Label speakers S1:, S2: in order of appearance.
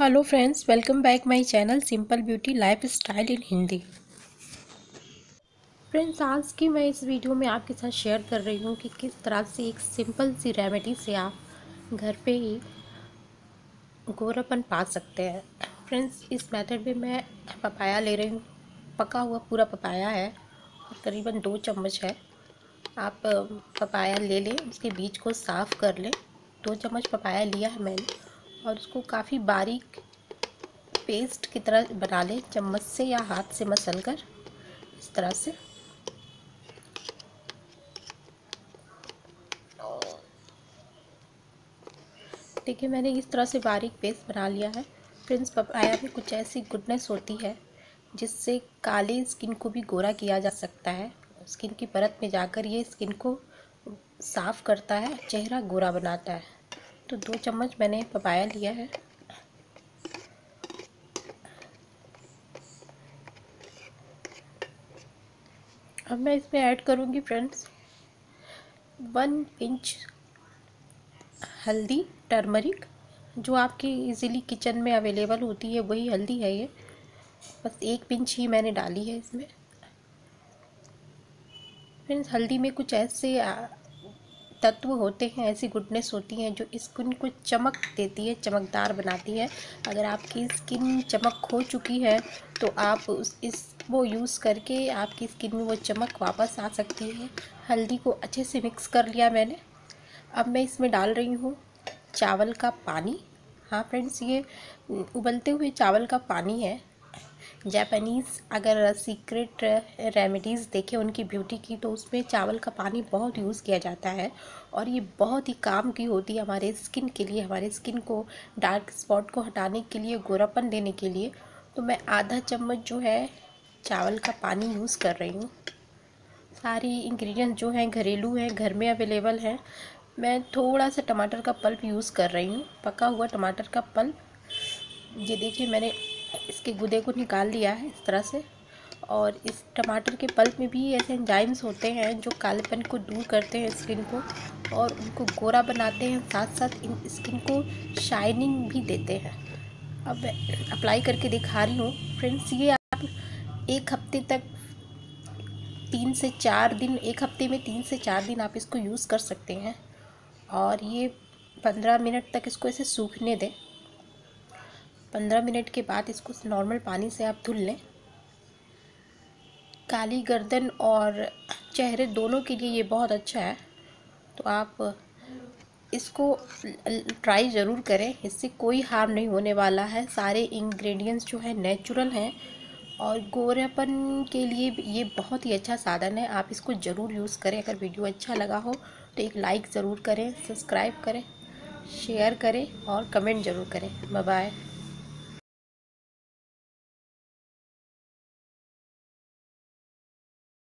S1: Hello friends welcome back my channel simple beauty life style in Hindi friends आज की मैं इस video में आपके साथ शेयर कर रही हूँ कि किस तरह से एक सिंपल सी रेमेडी से आप घर पे ही गोरापन पा सकते हैं। फ्रेंड्स इस मेथड में मैं पपाया ले रही हूँ। पका हुआ पूरा पपाया है और करीबन दो चम्मच है। आप पपाया ले लें, उसके बीज को साफ़ कर लें। दो चम्मच पपाया लिया है मैंने। और उसको काफ़ी बारीक पेस्ट की तरह बना लें, चम्मच से या हाथ से मसल कर इस तरह से। देखिए, मैंने इस तरह से बारीक पेस्ट बना लिया है। फ्रेंड्स पपाया में कुछ ऐसी गुडनेस होती है, जिससे काले स्किन को भी गोरा किया जा सकता है। स्किन की परत में जाकर ये स्किन को साफ़ करता है, चेहरा गोरा बनाता है। तो दो चम्मच मैंने पपाया लिया है। अब मैं इसमें ऐड करूँगी फ्रेंड्स, वन इंच हल्दी, टर्मरिक, जो आपकी इजीली किचन में अवेलेबल होती है, वही हल्दी है ये। बस एक पिंच ही मैंने डाली है इसमें। फ्रेंड्स, हल्दी में कुछ ऐसे तत्व होते हैं, ऐसी गुडनेस होती हैं जो स्किन को चमक देती है, चमकदार बनाती है। अगर आपकी स्किन चमक खो चुकी है तो आप उस, इस वो यूज़ करके आपकी स्किन में वो चमक वापस आ सकती है। हल्दी को अच्छे से मिक्स कर लिया मैंने। अब मैं इसमें डाल रही हूँ चावल का पानी। हाँ फ्रेंड्स, ये उबलते हुए चावल का पानी है। जापानीज़ अगर सीक्रेट रेमेडीज़ देखें उनकी ब्यूटी की तो उसमें चावल का पानी बहुत यूज़ किया जाता है और ये बहुत ही काम की होती है हमारे स्किन के लिए, हमारे स्किन को डार्क स्पॉट को हटाने के लिए, गोरापन देने के लिए। तो मैं आधा चम्मच जो है चावल का पानी यूज़ कर रही हूँ। सारी इंग्रेडिएंट्स जो हैं घरेलू हैं, घर में अवेलेबल हैं। मैं थोड़ा सा टमाटर का पल्प यूज़ कर रही हूँ, पका हुआ टमाटर का पल्प ये देखिए मैंने इसके गुदे को निकाल लिया है इस तरह से। और इस टमाटर के पल्प में भी ऐसे एंजाइम्स होते हैं जो कालेपन को दूर करते हैं स्किन को और उनको गोरा बनाते हैं साथ साथ इन स्किन को शाइनिंग भी देते हैं। अब अप्लाई करके दिखा रही हूँ। फ्रेंड्स ये आप एक हफ़्ते तक तीन से चार दिन, एक हफ़्ते में तीन से चार दिन आप इसको यूज़ कर सकते हैं। और ये पंद्रह मिनट तक इसको ऐसे सूखने दें। पंद्रह मिनट के बाद इसको नॉर्मल पानी से आप धुल लें। काली गर्दन और चेहरे दोनों के लिए ये बहुत अच्छा है। तो आप इसको ट्राई ज़रूर करें। इससे कोई हार्म नहीं होने वाला है। सारे इंग्रेडिएंट्स जो है नेचुरल हैं और गोरेपन के लिए ये बहुत ही अच्छा साधन है। आप इसको ज़रूर यूज़ करें। अगर वीडियो अच्छा लगा हो तो एक लाइक ज़रूर करें सब्सक्राइब करें शेयर करें और कमेंट ज़रूर करें। बाय